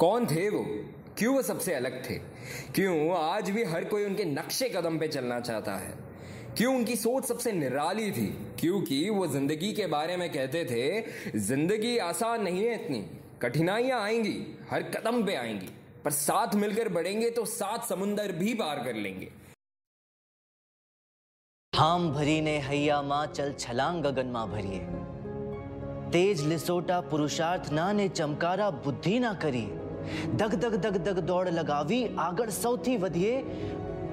कौन थे वो? क्यों वो सबसे अलग थे? क्यों आज भी हर कोई उनके नक्शे कदम पे चलना चाहता है? क्यों उनकी सोच सबसे निराली थी? क्योंकि वो ज़िंदगी के बारे में कहते थे, ज़िंदगी आसान नहीं है इतनी, कठिनाइयाँ आएँगी, हर कदम पे आएँगी, पर साथ मिलकर बढ़ेंगे तो सात समुंदर भी पार कर लेंगे। हाम भरी ने हैया माँ, चल छलांग गगन माँ भरिए। तेज लिसोटा पुरुषार्थ ना ने चमकारा बुद्धि ना करिए। દગ દગ દગ દગ દોડ લગાવી આગળ સૌથી વધીએ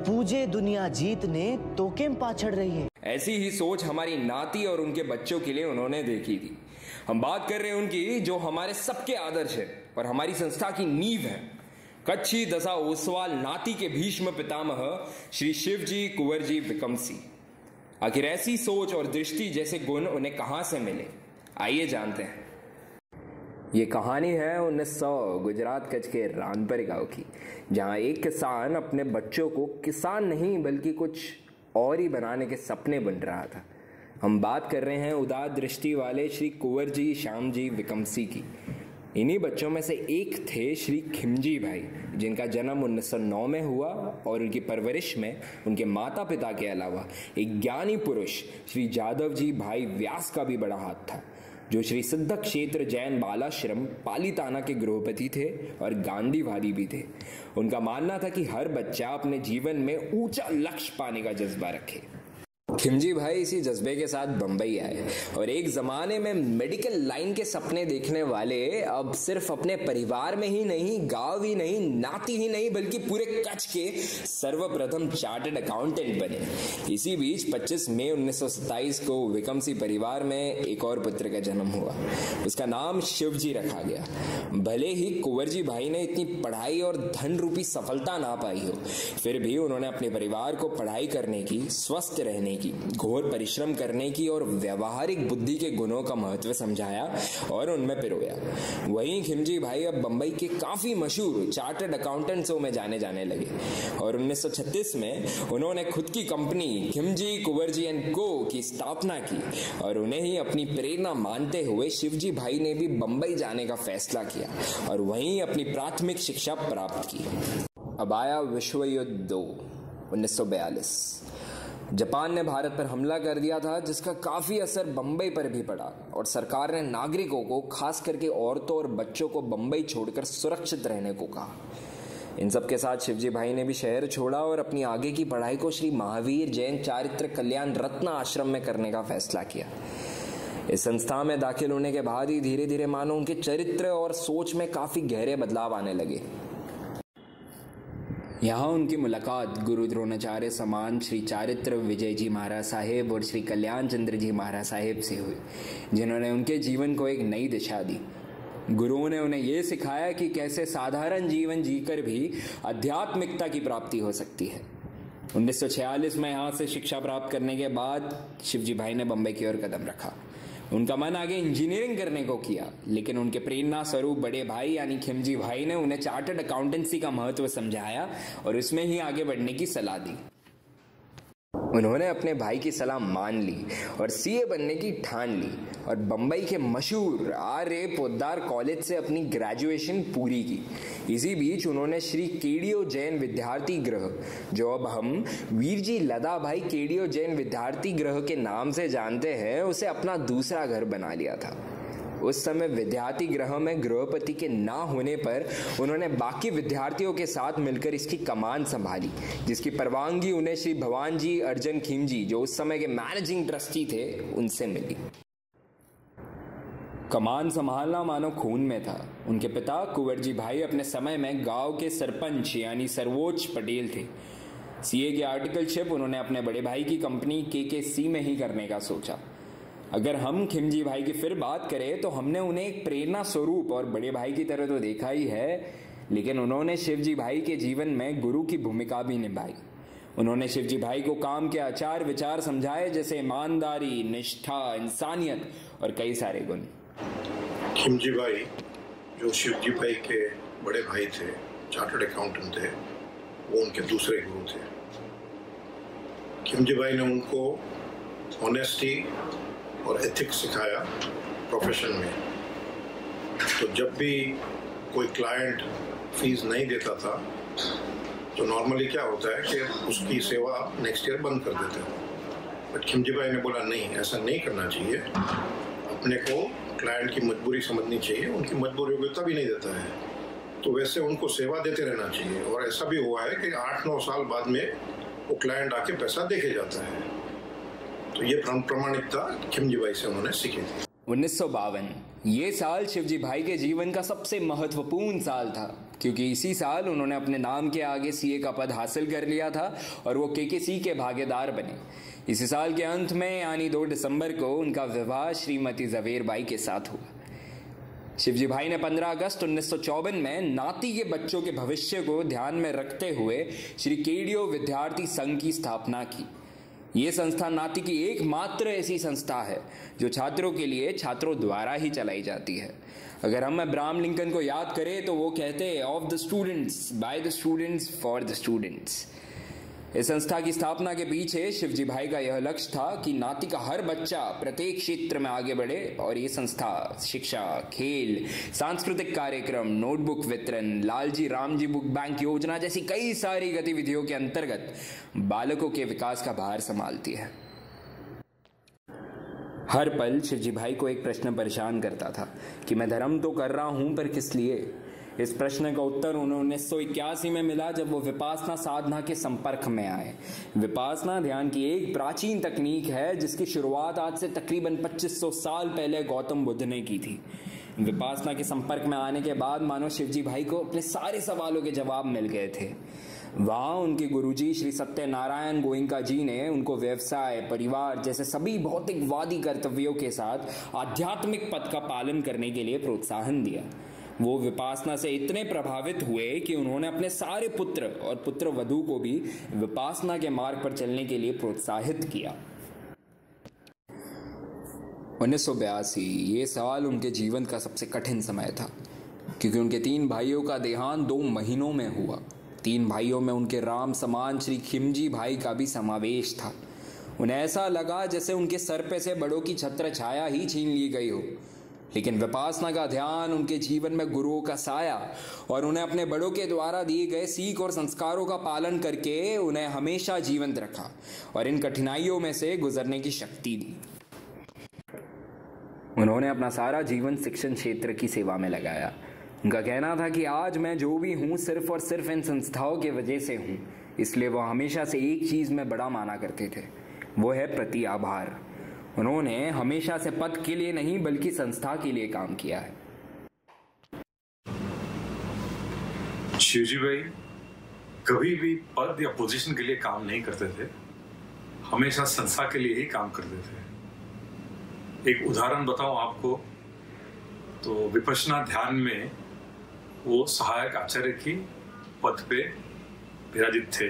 પૂજે દુનિયા જીતને તો કેમ પાછળ રહીએ ऐसी ही सोच हमारी नाती और उनके बच्चों के लिए उन्होंने देखी थी हम बात कर रहे हैं उनकी जो हमारे सबके आदर्श है और हमारी संस्था की नींव है कच्छी दशा ओसवाल नाती के भीष्म पितामह श्री शिवजी कुंवर जी विकमसी आखिर ऐसी सोच और दृष्टि जैसे गुण उन्हें कहां से मिले आइए जानते हैं ये कहानी है 1900 गुजरात कच्छ के रानपर गाँव की, जहाँ एक किसान अपने बच्चों को किसान नहीं, बल्कि कुछ और ही बनाने के सपने बन रहा था। हम बात कर रहे हैं उदार दृष्टि वाले श्री कुंवर जी श्याम जी विकमसी की। इन्हीं बच्चों में से एक थे श्री खिमजी भाई, जिनका जन्म 1909 में हुआ और उनकी परवरिश में उनके माता पिता के अलावा एक ज्ञानी पुरुष श्री जादव जी भाई व्यास का भी बड़ा हाथ था। जो श्री सिद्ध क्षेत्र जैन बालाश्रम पालीताना के गृहपति थे और गांधीवादी भी थे। उनका मानना था कि हर बच्चा अपने जीवन में ऊँचा लक्ष्य पाने का जज्बा रखे। खिमजी भाई इसी जज्बे के साथ बंबई आए। और एक जमाने में मेडिकल लाइन के सपने देखने वाले अब सिर्फ़ अपने परिवार में ही नहीं, गाँव ही नहीं, नाती ही नहीं, बल्कि पूरे कच्छ के सर्वप्रथम चार्टर्ड अकाउंटेंट बने। इसी बीच 25 मई 1927 को विकम सिंह परिवार में एक और पुत्र का जन्म हुआ। उसका नाम शिवजी रखा गया। भले ही कुंवर जी भाई ने इतनी पढ़ाई और धन रूपी सफलता ना पाई हो, फिर भी उन्होंने अपने परिवार को पढ़ाई करने की, स्वस्थ रहने की घोर परिश्रम करने की और व्यवहारिक बुद्धि के गुणों का महत्व समझाया और उनमें पिरोया वहीं खिमजी भाई अब बंबई के काफ़ी मशहूर चार्टर्ड अकाउंटेंट्सों में जाने जाने लगे और 1936 में उन्होंने खुद की कंपनी खिमजी, कुंवरजी एंड को की स्थापना की और उन्हें ही अपनी प्रेरणा मानते हुए शिवजी भाई ने भी बंबई जाने का फैसला किया और वहीं अपनी प्राथमिक शिक्षा प्राप्त की। अब आया विश्व युद्ध दो 1942 जापान ने भारत पर हमला कर दिया था, जिसका काफ़ी असर बंबई पर भी पड़ा। और सरकार ने नागरिकों को, खास करके औरतों और बच्चों को बंबई छोड़कर सुरक्षित रहने को कहा। इन सब के साथ शिवजी भाई ने भी शहर छोड़ा और अपनी आगे की पढ़ाई को श्री महावीर जैन चारित्र कल्याण रत्न आश्रम में करने का फैसला किया। इस संस्था में दाखिल होने के बाद ही धीरे धीरे मानो उनके चरित्र और सोच में काफ़ी गहरे बदलाव आने लगे। यहाँ उनकी मुलाकात गुरु द्रोणाचार्य समान श्री चारित्र विजय जी महाराज साहेब और श्री कल्याण चंद्र जी महाराज साहेब से हुई, जिन्होंने उनके जीवन को एक नई दिशा दी। गुरुओं ने उन्हें यह सिखाया कि कैसे साधारण जीवन जीकर भी आध्यात्मिकता की प्राप्ति हो सकती है। 1946 में यहाँ से शिक्षा प्राप्त करने के बाद शिवजी भाई ने बम्बई की ओर कदम रखा। उनका मन आगे इंजीनियरिंग करने को किया, लेकिन उनके प्रेरणा स्वरूप बड़े भाई, यानी खिमजी भाई ने उन्हें चार्टर्ड अकाउंटेंसी का महत्व समझाया और उसमें ही आगे बढ़ने की सलाह दी। उन्होंने अपने भाई की सलाह मान ली और सीए बनने की ठान ली और बंबई के मशहूर आर ए पोदार कॉलेज से अपनी ग्रेजुएशन पूरी की। इसी बीच उन्होंने श्री केडियो जैन विद्यार्थी ग्रह, जो अब हम वीर जी लदा भाई केडियो जैन विद्यार्थी ग्रह के नाम से जानते हैं, उसे अपना दूसरा घर बना लिया था। उस समय विद्यार्थी ग्रह में गृहपति के ना होने पर उन्होंने बाकी विद्यार्थियों के साथ मिलकर इसकी कमान संभाली, जिसकी परवानगी उन्हें श्री भगवान जी अर्जन खिमजी जो उस समय के मैनेजिंग ट्रस्टी थे, उनसे मिली। कमान संभालना मानो खून में था। उनके पिता कुंवर जी भाई अपने समय में गाँव के सरपंच यानी सर्वोच्च पटेल थे। सीए की आर्टिकलशिप उन्होंने अपने बड़े भाई की कंपनी के के सी में ही करने का सोचा। अगर हम खिमजी भाई की फिर बात करें तो हमने उन्हें एक प्रेरणा स्वरूप और बड़े भाई की तरह तो देखा ही है, लेकिन उन्होंने शिवजी भाई के जीवन में गुरु की भूमिका भी निभाई। उन्होंने शिवजी भाई को काम के आचार विचार समझाए, जैसे ईमानदारी, निष्ठा, इंसानियत और कई सारे गुण। खिमजी भाई, जो शिवजी भाई के बड़े भाई थे, चार्टर्ड अकाउंटेंट थे, वो उनके दूसरे गुरु थे। खिमजी भाई ने उनको ऑनेस्टी और एथिक्स सिखाया प्रोफेशन में तो जब भी कोई क्लाइंट फ़ीस नहीं देता था तो नॉर्मली क्या होता है कि उसकी सेवा नेक्स्ट ईयर बंद कर देते हैं। बट खिमजी भाई ने बोला, नहीं, ऐसा नहीं करना चाहिए। अपने को क्लाइंट की मजबूरी समझनी चाहिए। उनकी मजबूरी होगी तभी नहीं देता है। तो वैसे उनको सेवा देते रहना चाहिए। और ऐसा भी हुआ है कि आठ नौ साल बाद में वो क्लाइंट आके पैसा देके जाता है। तो ये प्रमाणिकता खिमजी भाई से उन्होंने सीखी थी। उन्नीस ये साल शिवजी भाई के जीवन का सबसे महत्वपूर्ण साल था, क्योंकि इसी साल उन्होंने अपने नाम के आगे सीए का पद हासिल कर लिया था और वो केकेसी के भागीदार बने। इसी साल के अंत में, यानी दो दिसंबर को, उनका विवाह श्रीमती जवेर बाई के साथ हुआ। शिवजी भाई ने 15 अगस्त उन्नीस में नाती के बच्चों के भविष्य को ध्यान में रखते हुए श्री केडियो विद्यार्थी संघ की स्थापना की। ये संस्था नाती की एकमात्र ऐसी संस्था है, जो छात्रों के लिए छात्रों द्वारा ही चलाई जाती है। अगर हम अब्राहम लिंकन को याद करें तो वो कहते हैं of the students by the students for the students इस संस्था की स्थापना के पीछे शिवजी भाई का यह लक्ष्य था कि नाती का हर बच्चा प्रत्येक क्षेत्र में आगे बढ़े और ये संस्था, शिक्षा, खेल, सांस्कृतिक कार्यक्रम, नोटबुक वितरण, लालजी रामजी बुक बैंक योजना जैसी कई सारी गतिविधियों के अंतर्गत बालकों के विकास का भार संभालती है। हर पल शिवजी भाई को एक प्रश्न परेशान करता था कि मैं धर्म तो कर रहा हूँ, पर किस लिए? इस प्रश्न का उत्तर उन्हें उन्नीस सौ इक्यासी में मिला जब वो विपासना साधना के संपर्क में आए। विपासना ध्यान की एक प्राचीन तकनीक है, जिसकी शुरुआत आज से तकरीबन 2500 साल पहले गौतम बुद्ध ने की थी। विपासना के संपर्क में आने के बाद मानो शिवजी भाई को अपने सारे सवालों के जवाब मिल गए थे। वहाँ उनके गुरुजी श्री सत्यनारायण गोइंका जी ने उनको व्यवसाय, परिवार जैसे सभी भौतिकवादी कर्तव्यों के साथ आध्यात्मिक पद का पालन करने के लिए प्रोत्साहन दिया। वो विपासना से इतने प्रभावित हुए कि उन्होंने अपने सारे पुत्र और पुत्र वधु को भी विपासना के मार्ग पर चलने के लिए प्रोत्साहित किया। उन्नीस ये साल उनके जीवन का सबसे कठिन समय था, क्योंकि उनके तीन भाइयों का देहांत दो महीनों में हुआ। तीन भाइयों में उनके राम समान श्री खिमजी भाई का भी समावेश था। उन्हें ऐसा लगा जैसे उनके सर पे से बड़ों की छत्र छाया ही छीन ली गई हो। लेकिन विपासना का ध्यान उनके जीवन में गुरुओं का साया और उन्हें अपने बड़ों के द्वारा दिए गए सीख और संस्कारों का पालन करके उन्हें हमेशा जीवंत रखा और इन कठिनाइयों में से गुजरने की शक्ति दी। उन्होंने अपना सारा जीवन शिक्षण क्षेत्र की सेवा में लगाया। उनका कहना था कि आज मैं जो भी हूँ सिर्फ़ और सिर्फ़ इन संस्थाओं के वजह से हूँ, इसलिए वो हमेशा से एक चीज़ में बड़ा माना करते थे। वो है प्रति आभार। उन्होंने हमेशा से पद के लिए नहीं, बल्कि संस्था के लिए काम किया है। शिवजी भाई, कभी भी पद या पोजीशन के लिए काम नहीं करते थे। हमेशा संस्था के लिए ही काम करते थे। एक उदाहरण बताऊँ आपको तो विपशना ध्यान में वो सहायक आचार्य की पद पे विराजित थे।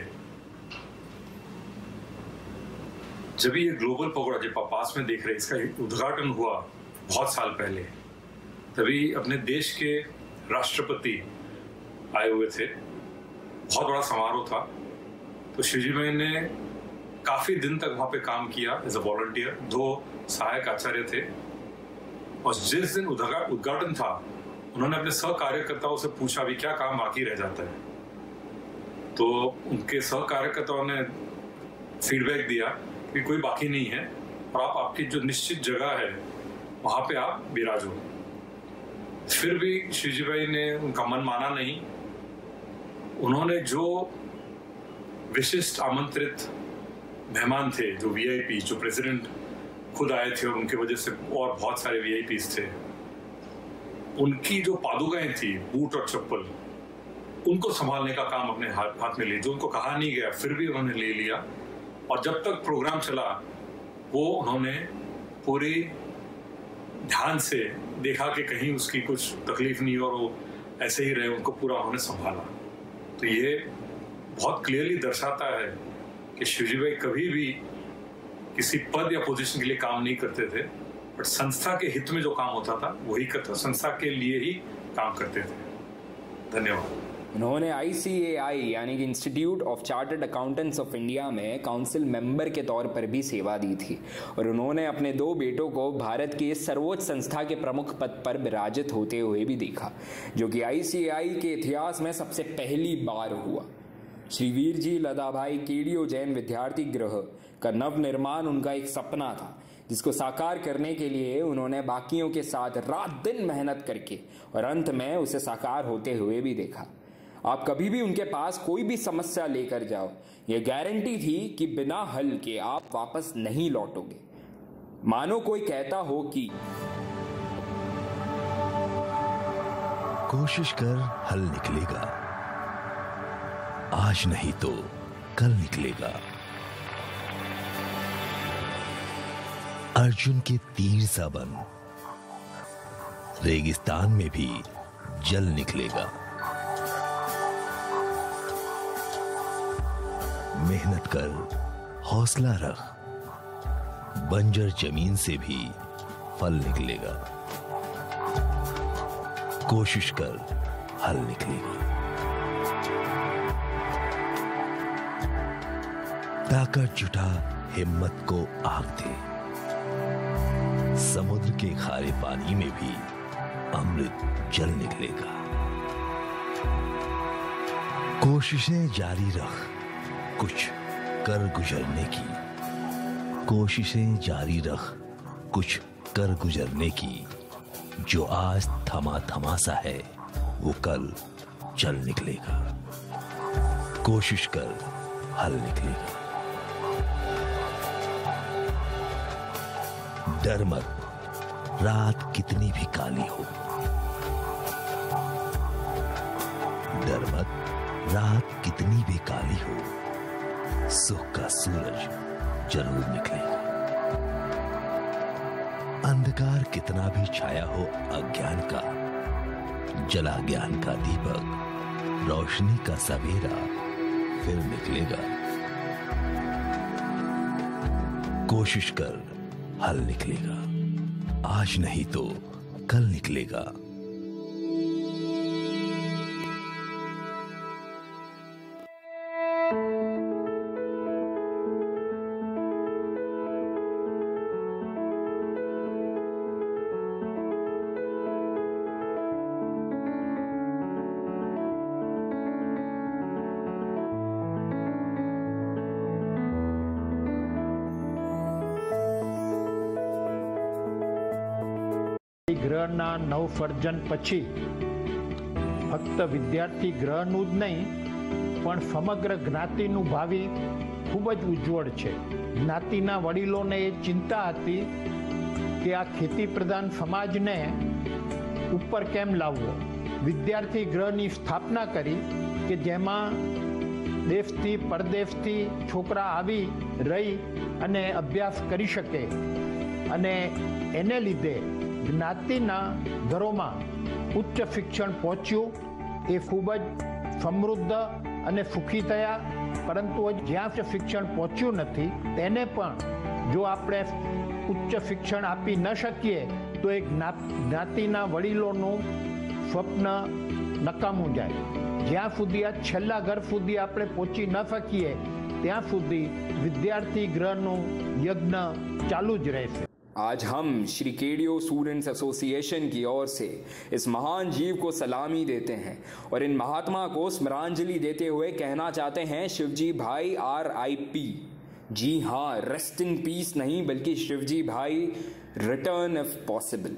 जब ये ग्लोबल पकौड़ा जब पास में देख रहे हैं, इसका उद्घाटन हुआ बहुत साल पहले, तभी अपने देश के राष्ट्रपति आए हुए थे। बहुत बड़ा समारोह था। तो शिवजी भाई ने काफ़ी दिन तक वहाँ पे काम किया एज अ वॉलंटियर दो सहायक आचार्य थे। और जिस दिन उद्घाटन था, उन्होंने अपने सह कार्यकर्ताओं से पूछा भी क्या काम बाकी रह जाता है? तो उनके सह कार्यकर्ताओं ने फीडबैक दिया। कि कोई बाकी नहीं है और आप आपकी जो निश्चित जगह है, वहाँ पे आप विराजो फिर भी शिवजी भाई ने उनका मन माना नहीं। उन्होंने जो विशिष्ट आमंत्रित मेहमान थे, जो वीआईपी जो प्रेसिडेंट खुद आए थे और उनकी वजह से और बहुत सारे वीआईपी थे, उनकी जो पादुकाएँ थी, बूट और चप्पल, उनको संभालने का काम अपने हाथ हाथ में ले जो उनको कहा नहीं गया, फिर भी उन्होंने ले लिया। और जब तक प्रोग्राम चला, वो उन्होंने पूरी ध्यान से देखा कि कहीं उसकी कुछ तकलीफ़ नहीं और वो ऐसे ही रहे, उनको पूरा उन्होंने संभाला। तो ये बहुत क्लियरली दर्शाता है कि शिवजी भाई कभी भी किसी पद या पोजीशन के लिए काम नहीं करते थे बट संस्था के हित में जो काम होता था, वही करता संस्था के लिए ही काम करते थे। धन्यवाद। उन्होंने आईसीएआई यानी कि institute of chartered accountants of India में काउंसिल मेंबर के तौर पर भी सेवा दी थी। और उन्होंने अपने दो बेटों को भारत की सर्वोच्च संस्था के प्रमुख पद पर विराजित होते हुए भी देखा, जो कि आईसीएआई के इतिहास में सबसे पहली बार हुआ। श्री वीर जी लदाभाई केडियो जैन विद्यार्थी गृह का नव निर्माण उनका एक सपना था, जिसको साकार करने के लिए उन्होंने बाकियों के साथ रात दिन मेहनत करके और अंत में उसे साकार होते हुए भी देखा। आप कभी भी उनके पास कोई भी समस्या लेकर जाओ। यह गारंटी थी कि बिना हल के आप वापस नहीं लौटोगे। मानो कोई कहता हो कि कोशिश कर हल निकलेगा। आज नहीं तो कल निकलेगा। अर्जुन के तीर सा बन। रेगिस्तान में भी जल निकलेगा। मेहनत कर, हौसला रख। बंजर ज़मीन से भी फल निकलेगा। कोशिश कर, हल निकलेगा। ताकत जुटा, हिम्मत को आग दे। समुद्र के खारे पानी में भी अमृत जल निकलेगा। कोशिशें जारी रख कुछ कर गुजरने की। कोशिशें जारी रख कुछ कर गुजरने की। जो आज थमा थमा सा है, वो कल चल निकलेगा। कोशिश कर, हल निकलेगा। डर मत, रात कितनी भी काली हो। डर मत, रात कितनी भी काली हो। सुख का सूरज ज़रूर निकलेगा अंधकार कितना भी छाया हो अज्ञान का जला ज्ञान का दीपक, रोशनी का सवेरा फिर निकलेगा। कोशिश कर हल निकलेगा। आज नहीं तो कल निकलेगा। ગ્રહના નવસર્જન પછી ફક્ત વિદ્યાર્થી ગ્રહનું જ નહીં, પણ સમગ્ર જ્ઞાતિનું ભાવિ ખૂબ જ ઉજ્જવળ છે. જ્ઞાતિના વડીલોને એ ચિંતા હતી કે આ ખેતી પ્રધાન સમાજને ઉપર કેમ લાવવો? વિદ્યાર્થી ગ્રહની સ્થાપના કરી કે જેમાં દેશથી પરદેશથી છોકરા આવી રહી અને અભ્યાસ કરી શકે. અને એને લીધે જ્ઞાતિના ઘરોમાં ઉચ્ચ શિક્ષણ પહોંચ્યું. એ ખૂબ જ સમૃદ્ધ અને સુખી થયા. પરંતુ જ્યાં શિક્ષણ પહોંચ્યું નથી, તેને પણ જો આપણે ઉચ્ચ શિક્ષણ આપી ન શકીએ, તો એ જ્ઞાતિના વડીલોનું સ્વપ્ન નકામું જાય. જ્યાં સુધી આ છેલ્લા ઘર સુધી આપણે પહોંચી ન શકીએ, ત્યાં સુધી વિદ્યાર્થી ગ્રહનું યજ્ઞ ચાલુ જ રહેશે. आज हम श्री केडियो स्टूडेंट्स एसोसिएशन की ओर से इस महान जीव को सलामी देते हैं और इन महात्मा को स्मरांजलि देते हुए कहना चाहते हैं, शिवजी भाई आर आई पी जी हाँ रेस्ट इन पीस नहीं, बल्कि शिवजी भाई रिटर्न इफ़ पॉसिबल